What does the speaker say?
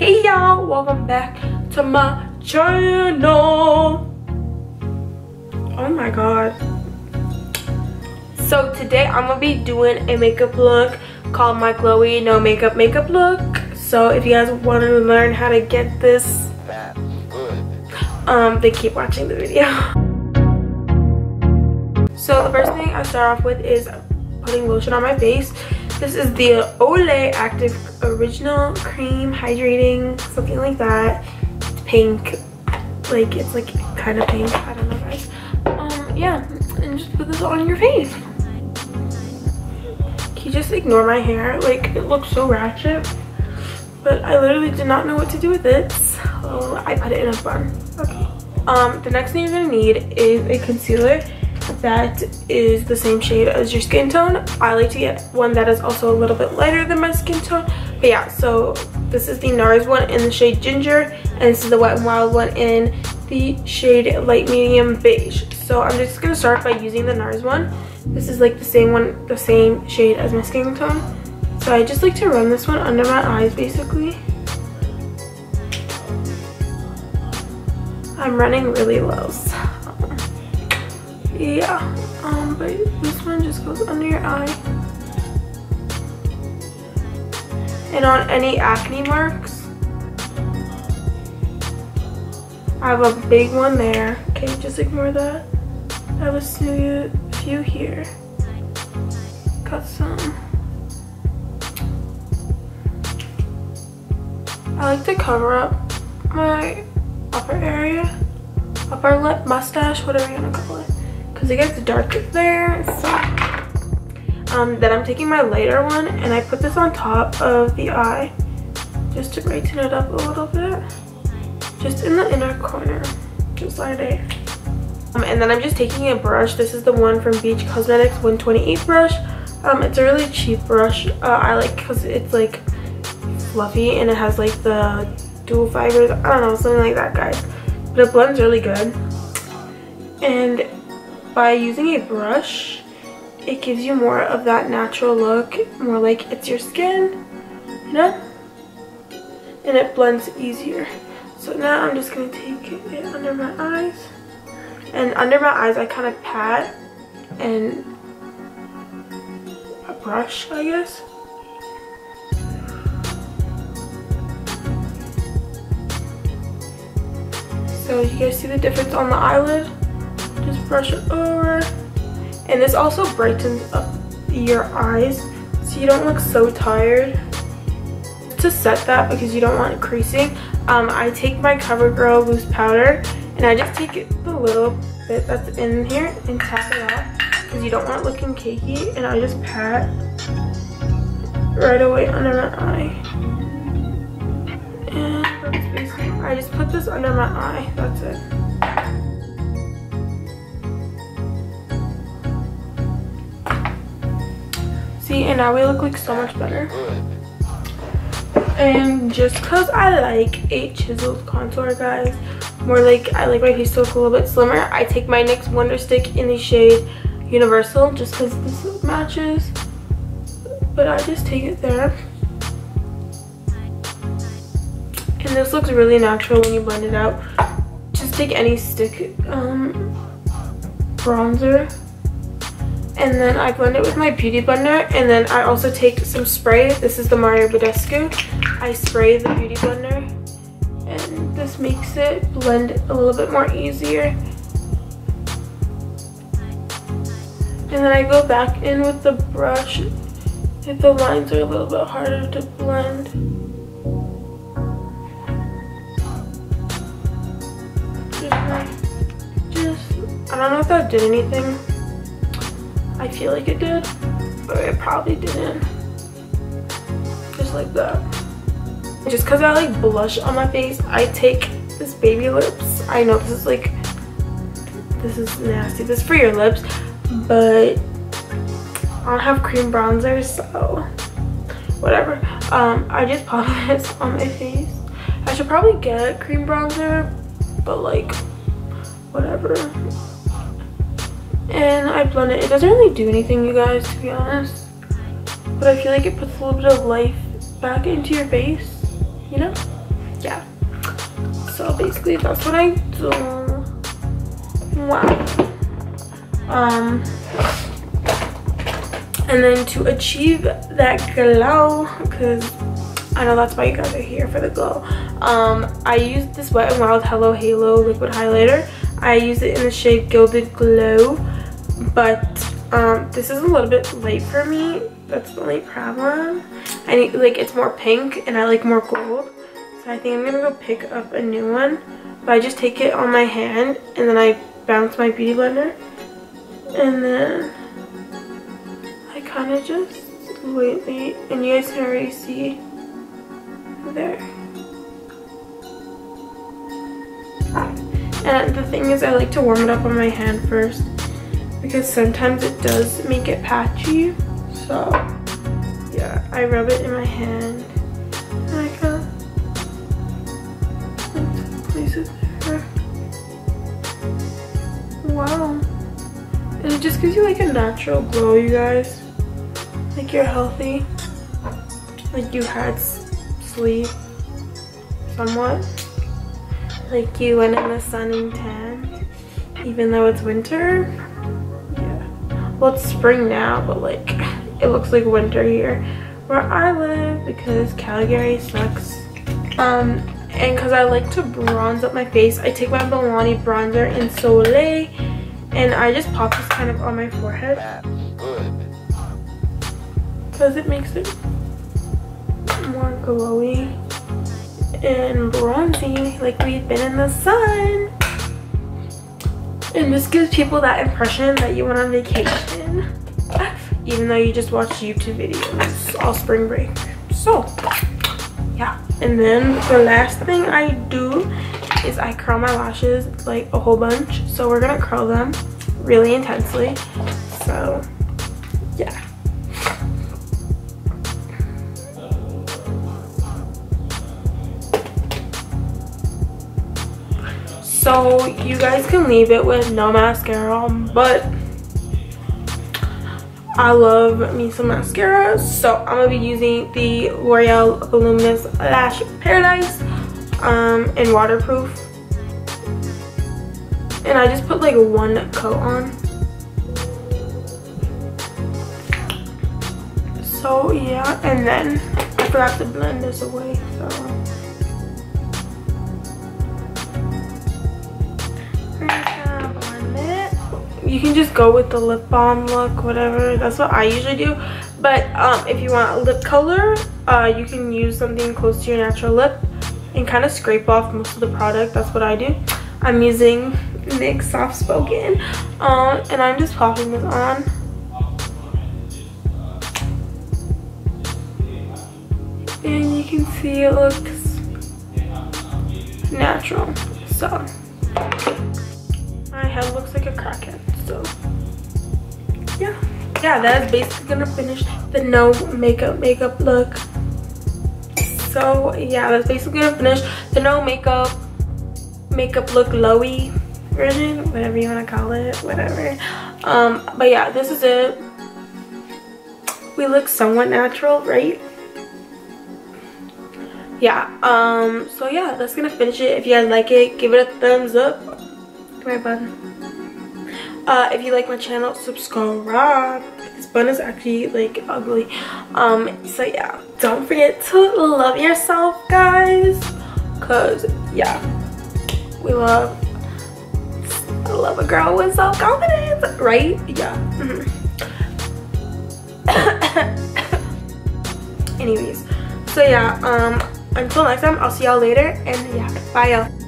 Hey y'all, welcome back to my channel. Oh my god. So today I'm gonna be doing a makeup look called my glowy no makeup makeup look. So if you guys want to learn how to get this, um, then keep watching the video. So the first thing I start off with is putting lotion on my face. This is the Olay Active Original Cream Hydrating, something like that. It's pink, like it's like kind of pink. I don't know, guys. Um, yeah, and just put this on your face. Can you just ignore my hair? Like it looks so ratchet, but I literally did not know what to do with it, so I put it in a bun. Okay. Um, the next thing you're gonna need is a concealer that is the same shade as your skin tone. I like to get one that is also a little bit lighter than my skin tone. But yeah, so this is the NARS one in the shade Ginger, and this is the Wet n Wild one in the shade Light Medium Beige. So I'm just gonna start by using the NARS one. This is like the same one, the same shade as my skin tone. So I just like to run this one under my eyes basically. I'm running really low. So yeah um but this one just goes under your eye. And on any acne marks I have a big one there. Okay just ignore that. I have a few, here. Got some. I like to cover up my upper area upper lip mustache whatever you want to call it because it gets dark there. So um, then I'm taking my lighter one and I put this on top of the eye just to brighten it up a little bit. Just in the inner corner, just like there. Um, and then I'm just taking a brush. This is the one from BH Cosmetics 128 brush. Um, it's a really cheap brush. Uh, I like because it's like fluffy and it has like the dual fibers. I don't know, something like that, guys. But it blends really good. And by using a brush it gives you more of that natural look more like it's your skin you know? And it blends easier. So now I'm just going to take it under my eyes. And under my eyes I kind of pat and a brush I guess. So you guys see the difference on the eyelid brush it over. And this also brightens up your eyes so you don't look so tired to set that because you don't want it creasing. Um, I take my CoverGirl loose powder and I just take the little bit that's in here and tap it off because you don't want it looking cakey. And I just pat right away under my eye. And I just put this under my eye. That's it See, and now we look like so much better. And just because I like a chiseled contour, guys, more like I like my face to look a little bit slimmer, I take my NYX Wonder Stick in the shade Universal just because this matches. But I just take it there. And this looks really natural when you blend it out. Just take any stick um, bronzer and then I blend it with my beauty blender. And then I also take some spray. This is the Mario Badescu. I spray the beauty blender. And this makes it blend a little bit more easier. And then I go back in with the brush. If the lines are a little bit harder to blend. Just, just I don't know if that did anything I feel like it did, but it probably didn't. Just like that. Just because I like blush on my face, I take this baby lips. I know this is like, this is nasty. This is for your lips, but I don't have cream bronzer, so whatever. Um, I just pop this on my face. I should probably get cream bronzer, but like, whatever and I blend it. It doesn't really do anything, you guys, to be honest. But I feel like it puts a little bit of life back into your face, you know? yeah so basically that's what i do wow um and then to achieve that glow because I know that's why you guys are here for the glow. Um, I used this Wet n Wild Hello Halo liquid highlighter. I use it in the shade Gilded Glow, but um, this is a little bit light for me. That's the only problem. I need, like, it's more pink and I like more gold. So I think I'm gonna go pick up a new one. But I just take it on my hand and then I bounce my beauty blender. And then I kind of just lightly, and you guys can already see there. And the thing is I like to warm it up on my hand first because sometimes it does make it patchy. So yeah, I rub it in my hand and I kind of place it there. Wow. And it just gives you like a natural glow, you guys. Like you're healthy. Like you had sleep somewhat. Like you went in the sun and tan, even though it's winter. Well, it's spring now, but like it looks like winter here where I live because Calgary sucks. Um, and because I like to bronze up my face, I take my Milani bronzer in Soleil and I just pop this kind of on my forehead because it makes it more glowy and bronzy like we've been in the sun and this gives people that impression that you went on vacation even though you just watched youtube videos all spring break. So yeah. And then the last thing i do is i curl my lashes like a whole bunch. So we're gonna curl them really intensely. So so you guys can leave it with no mascara on, but I love me some mascara. So I'm gonna be using the L'Oreal Voluminous Lash Paradise um, in waterproof. And I just put like one coat on. So yeah and then I forgot to blend this away so you can just go with the lip balm look whatever that's what i usually do. But um, if you want a lip color uh, you can use something close to your natural lip and kind of scrape off most of the product that's what i do. I'm using nyx soft spoken uh, and i'm just popping this on. And you can see it looks natural so. My head looks like a crackhead so yeah. Yeah that is basically gonna finish the no makeup makeup look. So yeah that's basically gonna finish the no makeup makeup look lowy version whatever you want to call it whatever. Um but yeah this is it. We look somewhat natural right? Yeah um so yeah that's gonna finish it. If you guys like it give it a thumbs up. Here bud uh, if you like my channel subscribe. This bun is actually like ugly. Um so yeah. Don't forget to love yourself guys. Because yeah. We love I love a girl with self-confidence right? Yeah. Mm -hmm. anyways. So yeah um until next time i'll see y'all later and yeah. Bye y'all